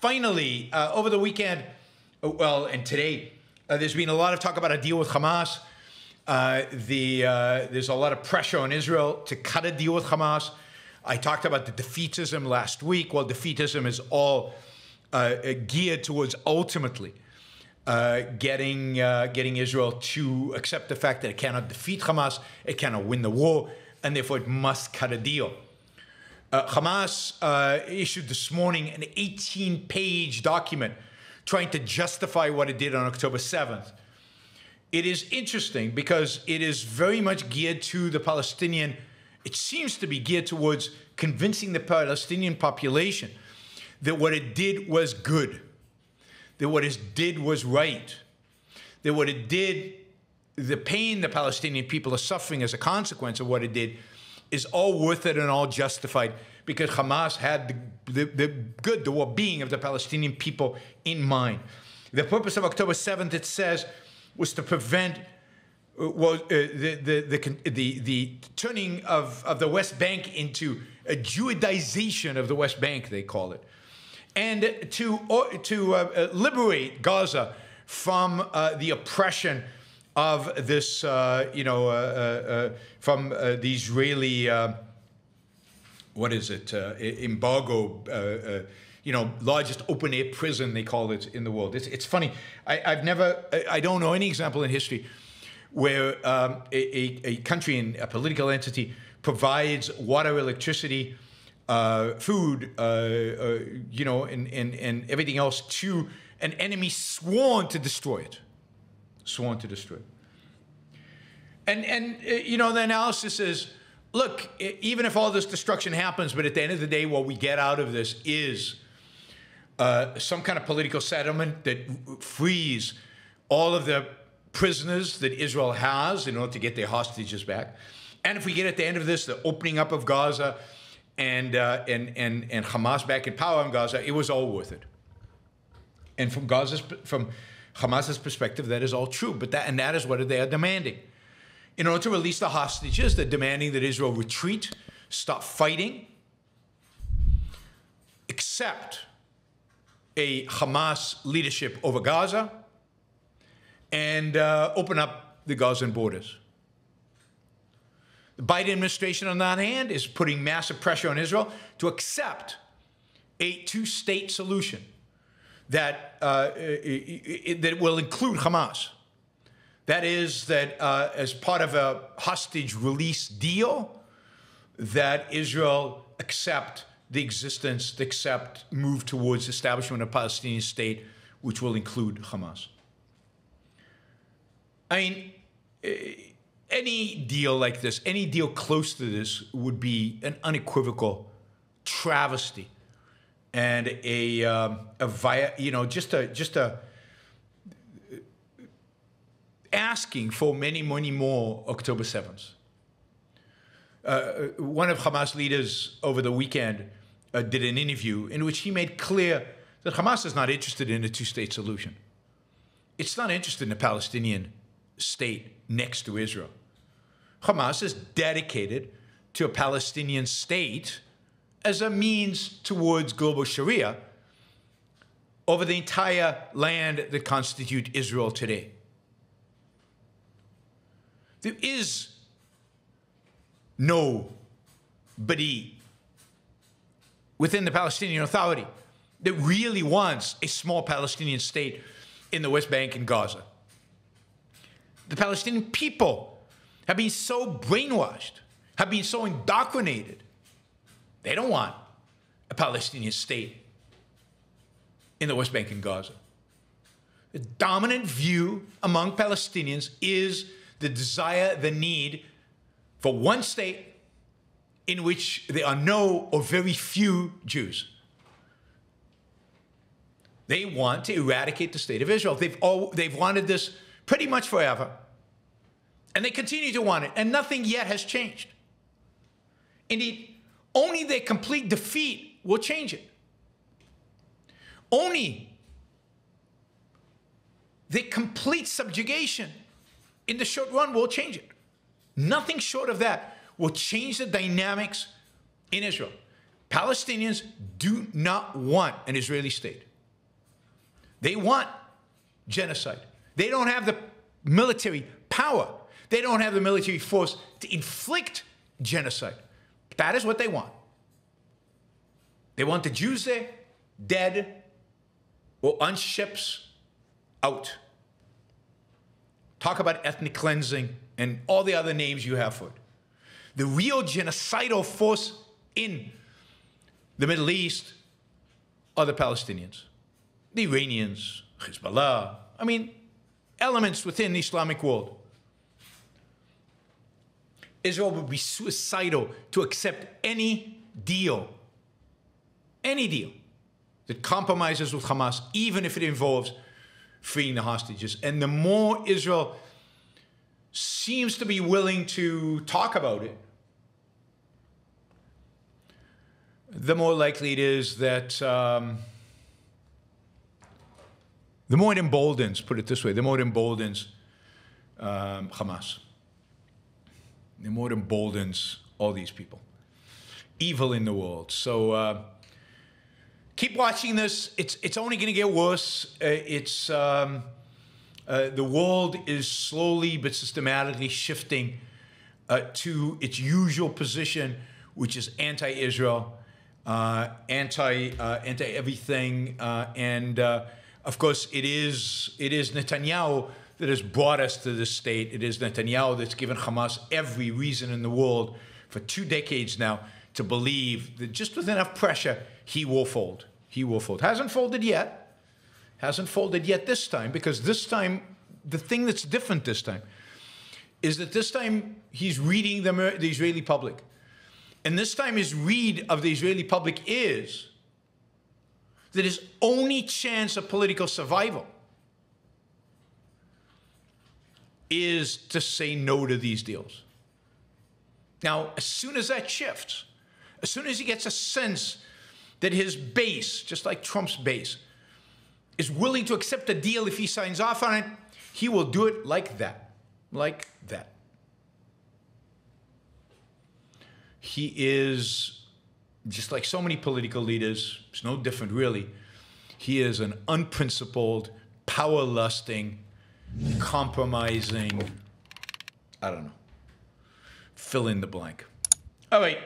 finally, uh, over the weekend, uh, well, and today, uh, there's been a lot of talk about a deal with Hamas. Uh, the, uh, there's a lot of pressure on Israel to cut a deal with Hamas. I talked about the defeatism last week. Well, defeatism is all uh, geared towards ultimately getting getting Israel to accept the fact that it cannot defeat Hamas, it cannot win the war, and therefore it must cut a deal. Uh, Hamas uh, issued this morning an 18-page document trying to justify what it did on October 7th. It is interesting because it is very much geared to the Palestinian. It seems to be geared towards convincing the Palestinian population that what it did was good that what it did was right, that what it did, the pain the Palestinian people are suffering as a consequence of what it did, is all worth it and all justified because Hamas had the, the, the good, the well-being of the Palestinian people in mind. The purpose of October 7th, it says, was to prevent uh, well, uh, the, the, the, the, the turning of, of the West Bank into a Judaization of the West Bank, they call it and to, or, to uh, liberate Gaza from uh, the oppression of this, uh, you know, uh, uh, uh, from the Israeli, what is it, embargo, you know, largest open air prison, they call it in the world. It's, it's funny. I, have never, I, I, don't know any example in history where um, a, a, country and a political entity provides water, electricity, uh, food, uh, uh, you know, and, and, and everything else to an enemy sworn to destroy it. Sworn to destroy. And, and uh, you know, the analysis is look, even if all this destruction happens, but at the end of the day, what we get out of this is uh, some kind of political settlement that frees all of the prisoners that Israel has in order to get their hostages back. And if we get at the end of this, the opening up of Gaza, and, uh, and, and, and Hamas back in power in Gaza, it was all worth it. And from Gaza's, from Hamas's perspective, that is all true. But that, and that is what they are demanding. In order to release the hostages, they're demanding that Israel retreat, stop fighting, accept a Hamas leadership over Gaza, and uh, open up the Gazan borders. The Biden administration, on the other hand, is putting massive pressure on Israel to accept a two-state solution that uh, that will include Hamas. That is that uh, as part of a hostage release deal, that Israel accept the existence, accept move towards establishment of a Palestinian state, which will include Hamas. I mean any deal like this, any deal close to this, would be an unequivocal travesty and a um, a via, you know, just a just a asking for many, many more October 7th. Uh, one of Hamas leaders over the weekend uh, did an interview in which he made clear that Hamas is not interested in a two-state solution. It's not interested in a Palestinian state next to Israel. Hamas is dedicated to a Palestinian state as a means towards global Sharia over the entire land that constitute Israel today. There is nobody within the Palestinian Authority that really wants a small Palestinian state in the West Bank and Gaza. The Palestinian people have been so brainwashed, have been so indoctrinated. They don't want a Palestinian state in the West Bank and Gaza. The dominant view among Palestinians is the desire, the need for one state in which there are no or very few Jews. They want to eradicate the state of Israel. They've, all, they've wanted this pretty much forever. And they continue to want it, and nothing yet has changed. Indeed, only their complete defeat will change it. Only their complete subjugation in the short run will change it. Nothing short of that will change the dynamics in Israel. Palestinians do not want an Israeli state. They want genocide. They don't have the military power. They don't have the military force to inflict genocide. That is what they want. They want the Jews there, dead, or on ships, out. Talk about ethnic cleansing and all the other names you have for it. The real genocidal force in the Middle East are the Palestinians, the Iranians, Hezbollah. I mean, elements within the Islamic world. Israel would be suicidal to accept any deal, any deal that compromises with Hamas, even if it involves freeing the hostages. And the more Israel seems to be willing to talk about it, the more likely it is that um, the more it emboldens, put it this way, the more it emboldens um, Hamas. The more it emboldens all these people. Evil in the world. So uh, keep watching this. It's, it's only going to get worse. Uh, it's, um, uh, the world is slowly but systematically shifting uh, to its usual position, which is anti-Israel anti anti everything, and of course it is it is Netanyahu that has brought us to this state. It is Netanyahu that's given Hamas every reason in the world for two decades now to believe that just with enough pressure he will fold. He will fold. Hasn't folded yet. Hasn't folded yet this time because this time the thing that's different this time is that this time he's reading the, the Israeli public. And this time his read of the Israeli public is that his only chance of political survival is to say no to these deals. Now, as soon as that shifts, as soon as he gets a sense that his base, just like Trump's base, is willing to accept a deal if he signs off on it, he will do it like that. Like that. he is just like so many political leaders, it's no different really. He is an unprincipled, power lusting, compromising, I don't know, fill in the blank. All right.